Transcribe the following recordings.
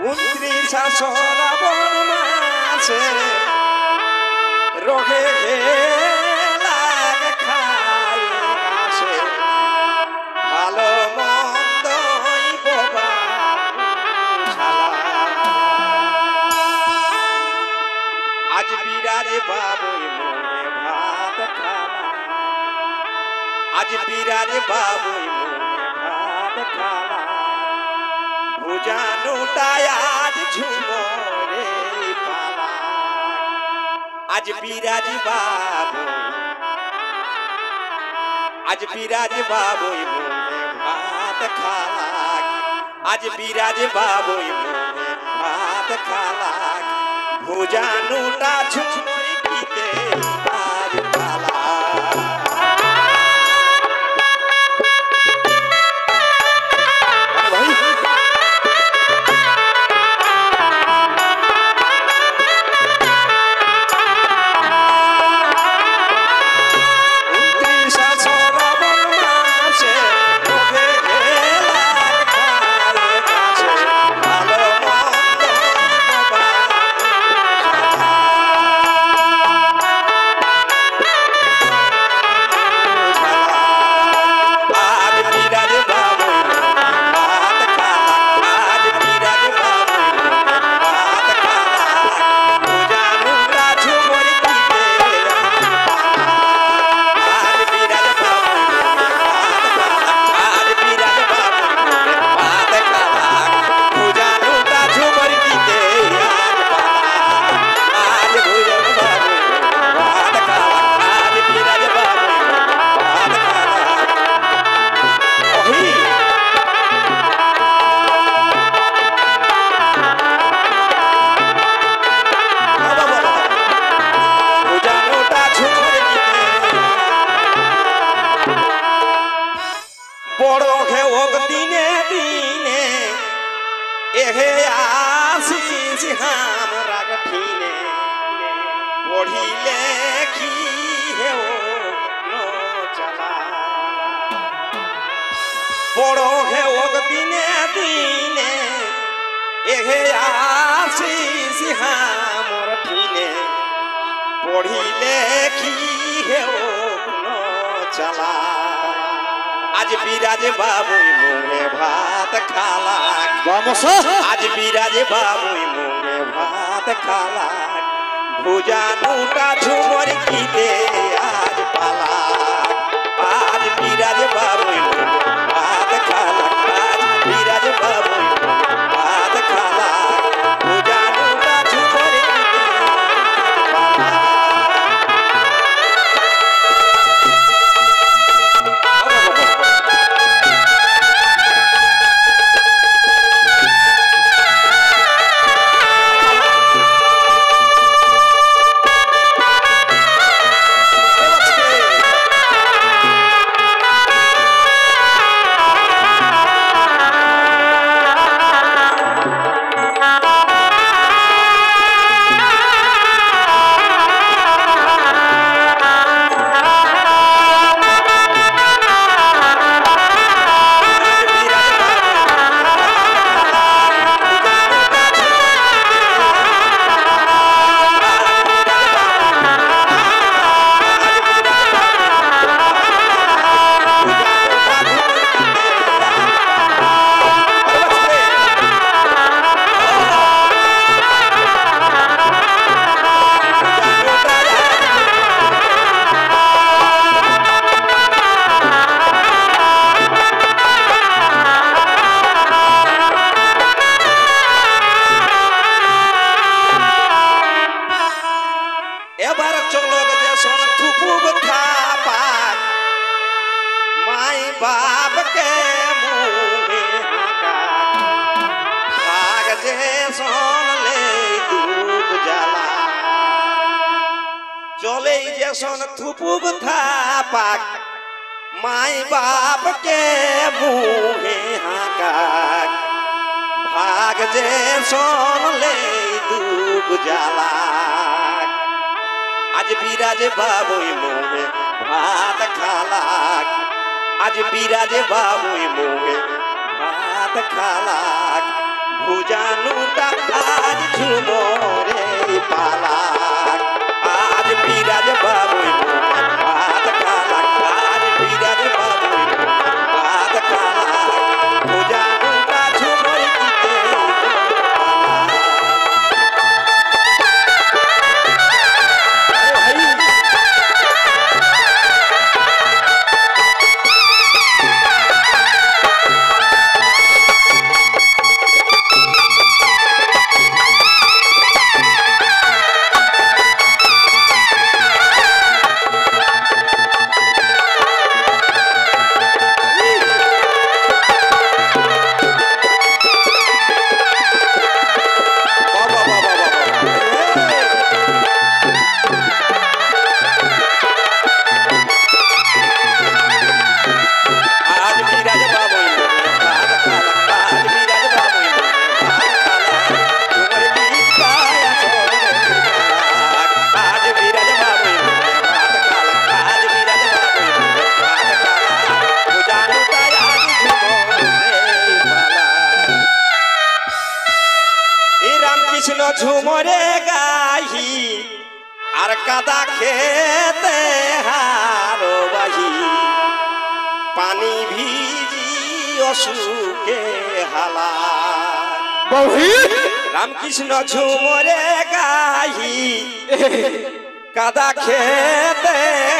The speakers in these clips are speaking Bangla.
উনত্রিশ শ্রাবণ মাসে রোগে ভালো আজ বিরাজে বাবুই মনে ভাত খালা আজ বিরাজে বাবুই মনে ভাত খালা ভুজানুটায় আজ ঝুমরে পালা আজ বিরাজ বাবু। আজ বিরাজ বাবুই মনে ভাত খালা আজ বিরাজ বাবুই মনে ভাত খালা ভুজানুটা ঝুমরে ওক দিনে দিনে এহে আসিস হামরা গঠিনে পড়িলে কি হে ও চালা বড় হে ওক দিনে দিনে এহে আসিস হামর ঠিনে। পড়িলে কি হে ও চালা আজ বিরাজ বাবুই মুহে ভাত খালা আজ বিরাজ বাবুই মুহে ভাত খালাক। ভুজানুটা ঝুমর কিতে আজ পালা জ্বললে ধূপ জ্বালা চলেই যেসন থুপুক থাপাক, মাই বাপকে মুহে হাকাক। ভাগ যে সনলে দুপ জ্বালা আজ বিরাজ বাবুই মুহে ভাত খালাক। আজ বিরাজ বাবুই মুহে ভাত খালাক, ভুজা I ta ta ta ঝুমরে গাহি আর কাদা খেতে হারো বাহি। পানি ভিজি অসুখে হালা রামকৃষ্ণ ঝুমরে গাহি কাদা খেতে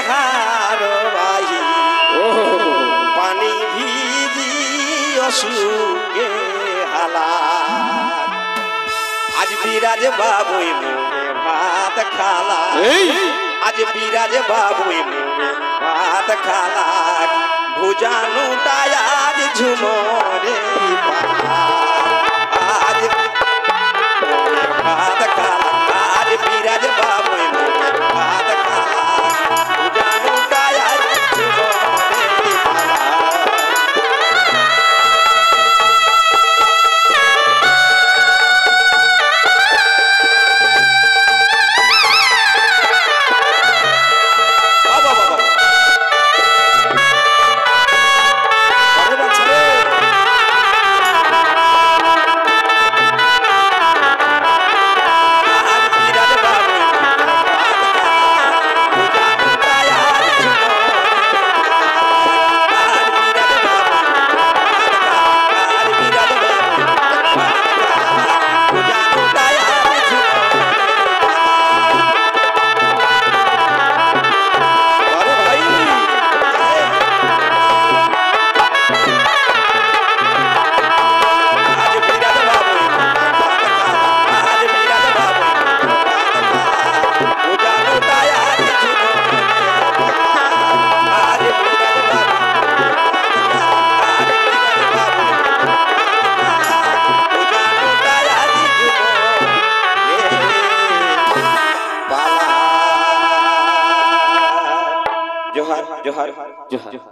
হারো বাহি। পানি ভিজি অসুখে হালা বিরাজ বাবুই মুড়ে ভাত খালা। আজ বিরাজ বাবুই মুড়ে ভাত খালা। ভুজানুটা আজ ঝুমরে আজ ভাত খালা। আজ বিরাজ বাবুই মুড়ে ভাত Johan.